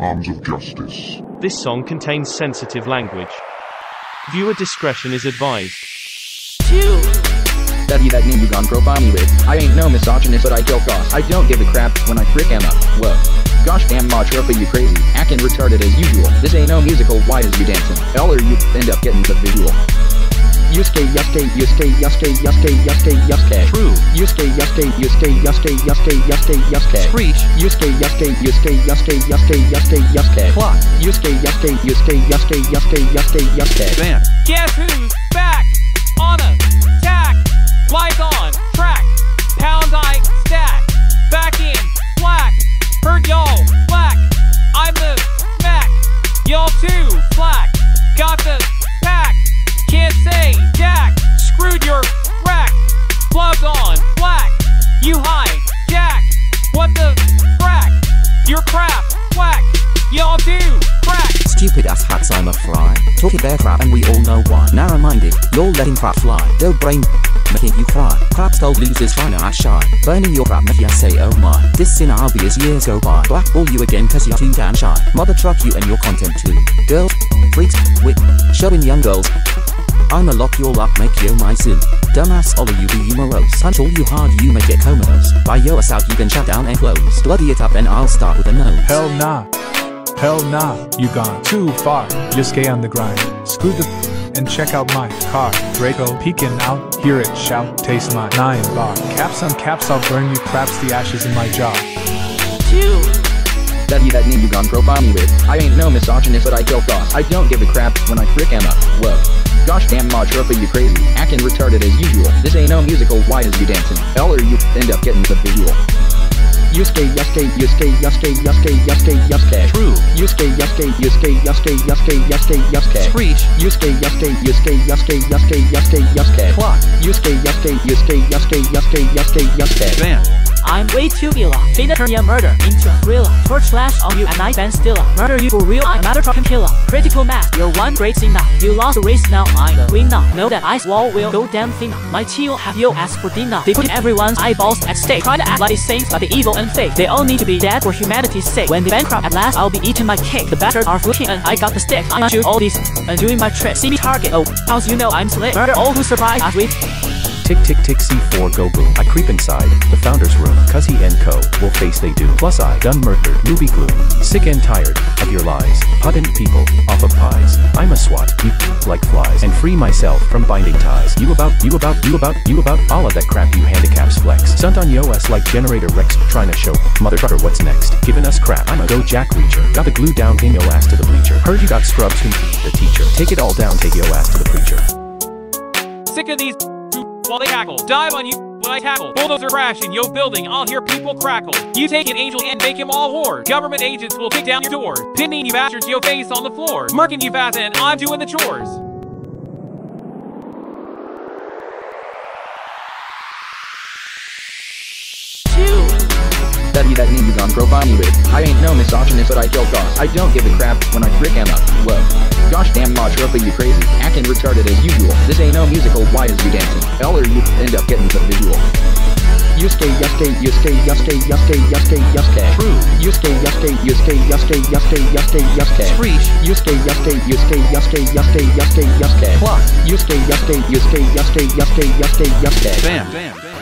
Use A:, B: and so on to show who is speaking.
A: arms of justice.
B: This song contains sensitive language. Viewer discretion is advised.
C: Two.
D: That he that name you gone profile me with. I ain't no misogynist, but I kill goss. I don't give a crap when I frick Emma. Whoa. Gosh damn Matropa, you crazy. Acting retarded as usual. This ain't no musical, why is you dancing? L or you end up getting the visual. Yusuke, Yusuke, Yusuke, Yusuke, Yusuke, Yusuke, Yusuke.
E: True.
D: Yusuke, Yusuke, Yusuke, Yusuke, Yusuke, Yusuke, Yusuke.
E: Screech.
D: Yusuke, Yusuke, Yusuke, Yusuke, Yusuke, Yusuke, Yusuke.
E: Clock.
D: Yusuke, Yusuke, Yusuke, Yusuke, Yusuke, Yusuke, Yusuke.
E: Van.
F: Guess who's back? On attack. Lights on. Track. Pound I stack. Back in black. Heard y'all black. I'm the Mac. Y'all too black. Got the pack. Say jack. Screwed your rack. Gloves on black. You high jack. What the frack? Your crap whack. Y'all do crack.
G: Stupid ass hats, I'm a fly. Talking bear crap, and we all know why. Narrow minded, you're letting crap fly. No brain, making you cry. Crap stole losers trying to shy. Burning your crap, make you say, oh my. This be as years go by. Blackball you again, cause you're too damn shy. Mother truck you and your content too. Girls, freaks, wit, showing young girls. I'ma lock you all up, make you my zoo. Dumbass Ollie, you be you morose. Punch all you hard, you make it comatose. Buy your ass out, you can shut down and close. Bloody it up, and I'll start with a nose.
H: Hell nah. Hell nah, you gone too far. Yusuke on the grind. Screw the and check out my car. Draco peeking out, hear it shout, taste my nine bar. Caps on caps, I'll burn you craps the ashes in my jaw.
C: Two.
D: That he that name you gone profile me with. I ain't no misogynist, but I kill goss. I don't give a crap when I frick Emma. Whoa. Gosh damn Matropa, you crazy. Acting retarded as usual. This ain't no musical, why is you dancing? L or you end up getting the visual. Yusuke, Yusuke, Yusuke, Yusuke, Yusuke, Yusuke, Yusuke.
E: True.
D: Yusuke, Yusuke, Yusuke, Yusuke, Yusuke, Yusuke, Yusuke.
E: Screech.
D: Yusuke, Yusuke, Yusuke, Yusuke, Yusuke, Yusuke, Yusuke.
E: Clock.
D: Yusuke, Yusuke, Yusuke, Yusuke, Yusuke, Yusuke, Yusuke.
E: Van.
C: I'm way too illa. Finna turn your murder into a thriller. Torch flash on you and I Ben Stiller. Murder you for real, I'm another trucking killer. Critical mass, you're one great singer. You lost the race now, I'm the winner. Know that ice wall will go damn thinner. My chill have you ass for dinner. They put everyone's eyeballs at stake. Try to act like it's saints, but the evil and fake. They all need to be dead for humanity's sake. When they bankrupt at last, I'll be eating my cake. The bastards are footing and I got the stick. I'm shoot all these and doing my trick. See me target, oh, how's you know I'm slick. Murder all who surprise us with
I: Tick tick tick C4 go boom. I creep inside the founder's room, cause he and co will face they do. Plus I done murdered newbie gloom. Sick and tired of your lies. Putting people off of pies. I'm a swat, you like flies. And free myself from binding ties. You about, you about, you about, you about all of that crap you handicaps flex. Stunt on yo ass like generator Rex trying to show mother trucker what's next. Giving us crap. I'm a go jack reacher. Got the glue down, pin yo ass to the bleacher. Heard you got scrubs who the teacher. Take it all down, take yo ass to the preacher.
F: Sick of these while they cackle. Dive on you when I tackle. Bulldozer crash in yo building, I'll hear people crackle. You take an angel and make him all whore. Government agents will kick down your door. Pinning you bastards yo face on the floor. Marking you fast and I'm doing the chores.
C: two.
D: That name gone profile with. I ain't no misogynist, but I kill goss. I don't give a crap when I frick Emma. Whoa. Gosh damn Matropa, you crazy. Acting retarded as usual. This ain't no musical, why is you dancing? L or you end up getting the visual. Yusuke, Yusuke, Yusuke, Yusuke, Yusuke, Yusuke, Yusuke.
E: True.
D: Yusuke, Yusuke, Yusuke, Yusuke, Yusuke, Yusuke, Yusuke.
E: Screech.
D: Yusuke, Yusuke, Yusuke, Yusuke, Yusuke, Yusuke, Yusuke.
E: Clock.
D: Yusuke, Yusuke, Yusuke, Yusuke, Yusuke, Yusuke, Yusuke.
E: Van.